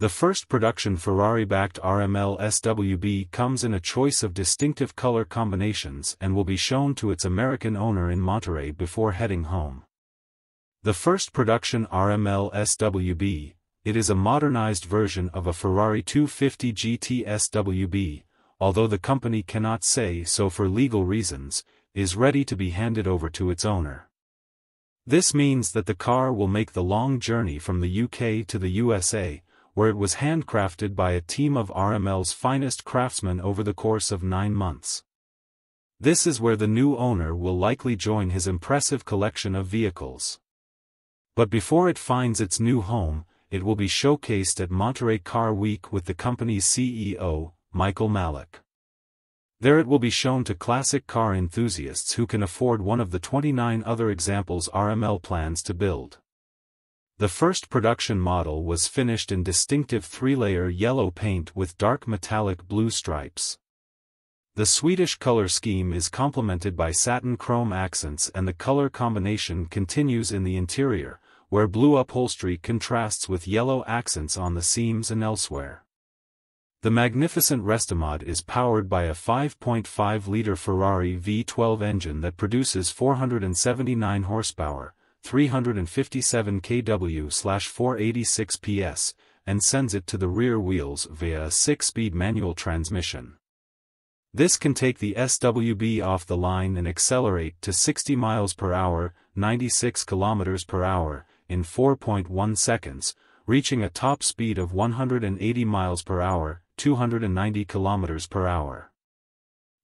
The first production Ferrari-backed RML SWB comes in a choice of distinctive color combinations and will be shown to its American owner in Monterey before heading home. The first production RML SWB, it is a modernized version of a Ferrari 250 GT SWB, although the company cannot say so for legal reasons, is ready to be handed over to its owner. This means that the car will make the long journey from the UK to the USA, where it was handcrafted by a team of RML's finest craftsmen over the course of nine months. This is where the new owner will likely join his impressive collection of vehicles. But before it finds its new home, it will be showcased at Monterey Car Week with the company's CEO, Michael Mallock. There it will be shown to classic car enthusiasts who can afford one of the 29 other examples RML plans to build. The first production model was finished in distinctive three-layer yellow paint with dark metallic blue stripes. The Swedish color scheme is complemented by satin chrome accents and the color combination continues in the interior, where blue upholstery contrasts with yellow accents on the seams and elsewhere. The magnificent Restomod is powered by a 5.5-liter Ferrari V12 engine that produces 479 horsepower, 357 kW/486 PS, and sends it to the rear wheels via a 6-speed manual transmission. This can take the SWB off the line and accelerate to 60 miles per hour, 96 kilometers per hour, in 4.1 seconds, reaching a top speed of 180 miles per hour, 290 kilometers per hour.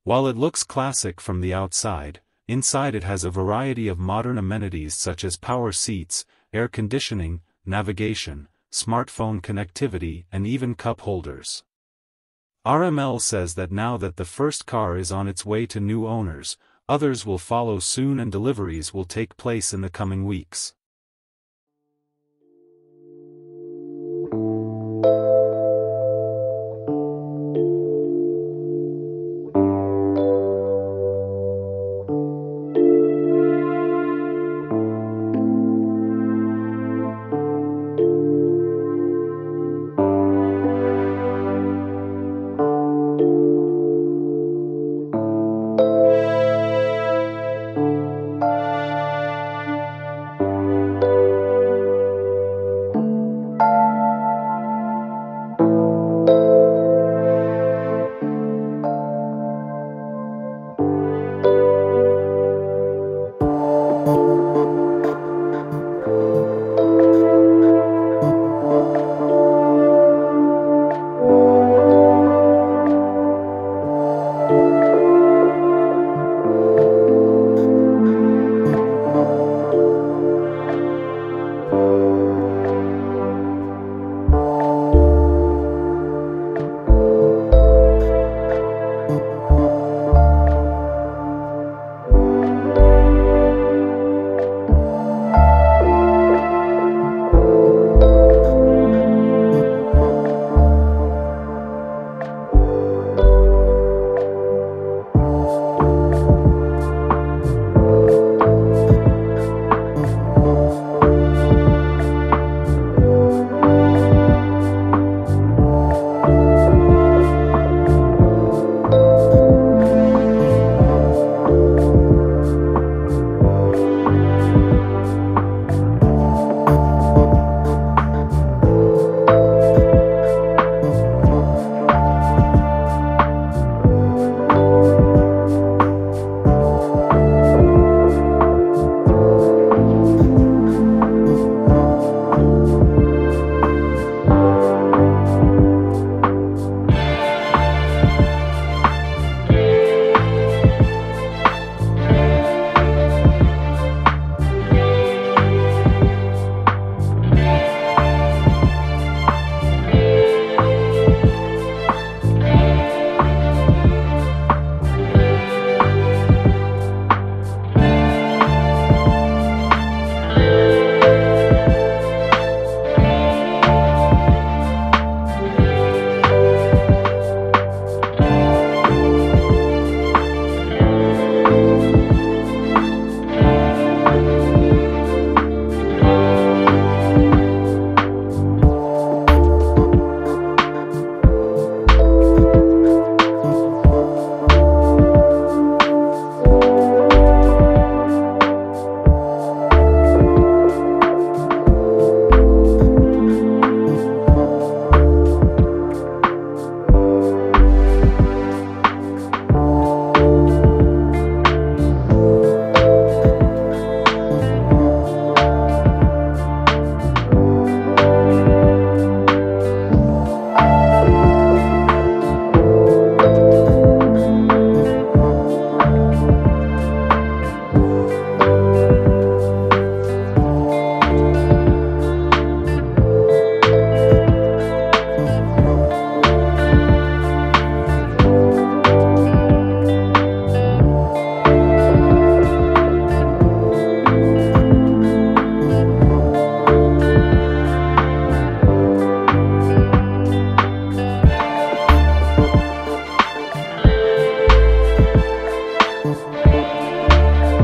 While it looks classic from the outside, Inside it has a variety of modern amenities such as power seats, air conditioning, navigation, smartphone connectivity and even cup holders. RML says that now that the first car is on its way to new owners, others will follow soon and deliveries will take place in the coming weeks.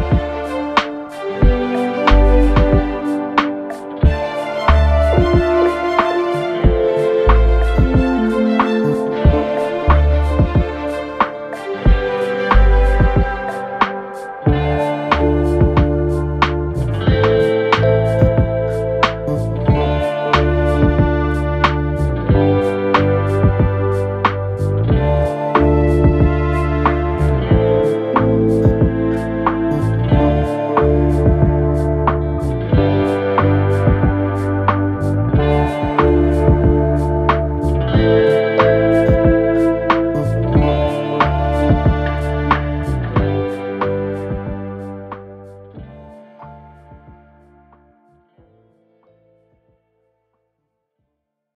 Bye.